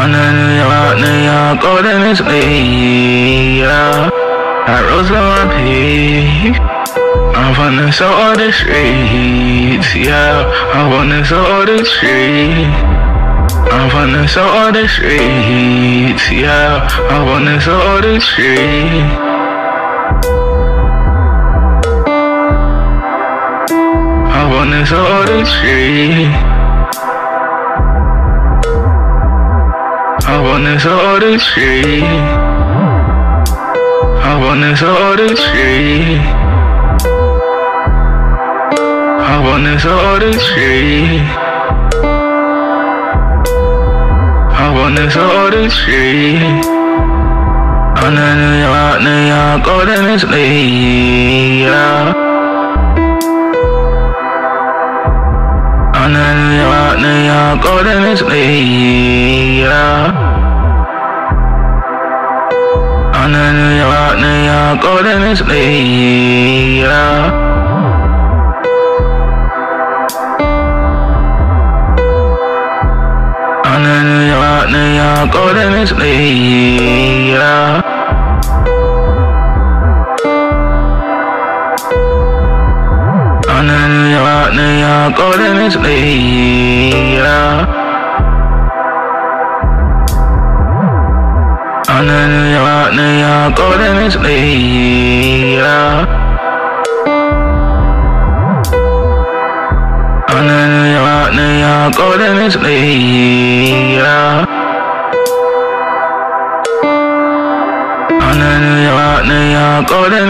I'm New York, New York, golden is me, yeah. I rose on my peak. I'm from the soul of the streets, yeah. I'm from the soul of the streets. I'm from the soul of the streets, yeah. I'm from the soul of the streets. I'm from the soul of the streets. I want this the tree. I want this the tree. I want this the tree. I want this the tree. On the New York, New York, golden is me, yeah. The New York, New York, golden is me, yeah. The New York, New York, golden is me, yeah. New York, New York, golden is me, yeah. New York, New York, golden is me, yeah. On the New York, New York, golden is. On the New York, New York, golden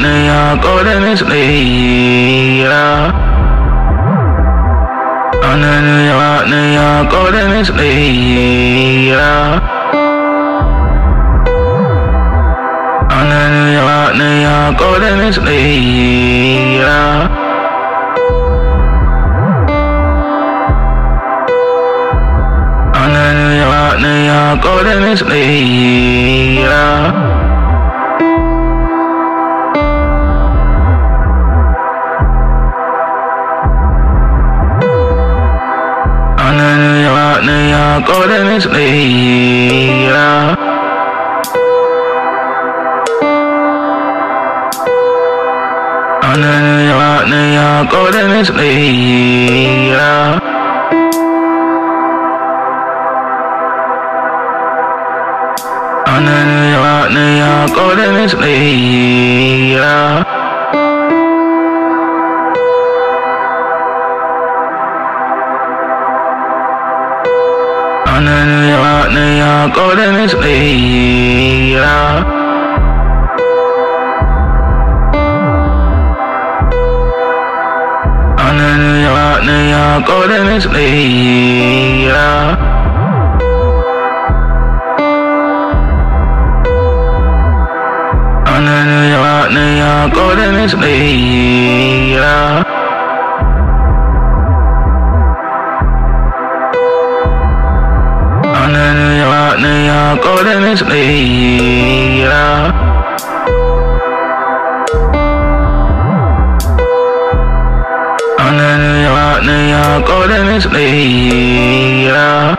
New York, golden is me, yeah. The New York, New York, golden is me, yeah. Golden is me, yeah. On New York, golden is me, yeah. The New York, New York, golden is me, yeah. On the New York, New York, golden is me, yeah. York, golden is me, yeah. New York, New York, golden is me, yeah. New York, New York, golden is me, York, golden is me, yeah. The New York, is me, yeah.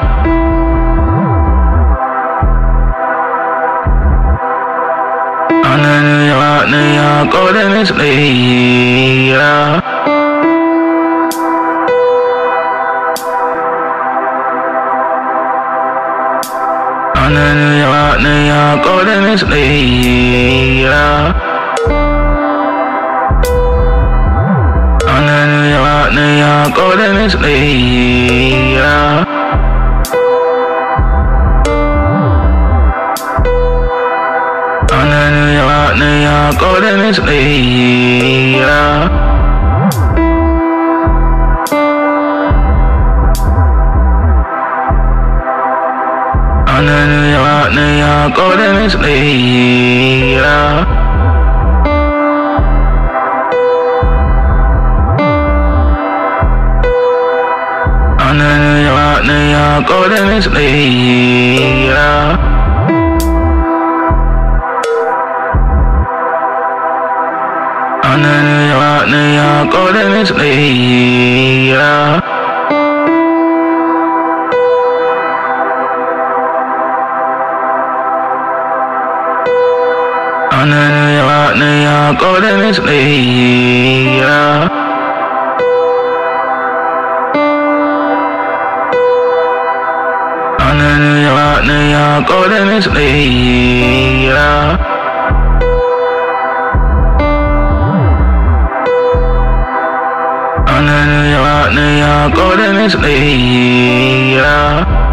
The New York, New York, golden is me, yeah. On the New York, New York, golden is yeah. On the New York, New York, golden is yeah. On the New York, New York, golden is yeah. New York, golden is me, yeah. New York, golden is me. New York, New York, golden is yeah. New York, New York, golden is yeah. I'm in New York, New York, golden is yeah. Yeah. Zelensky on the track, yeah.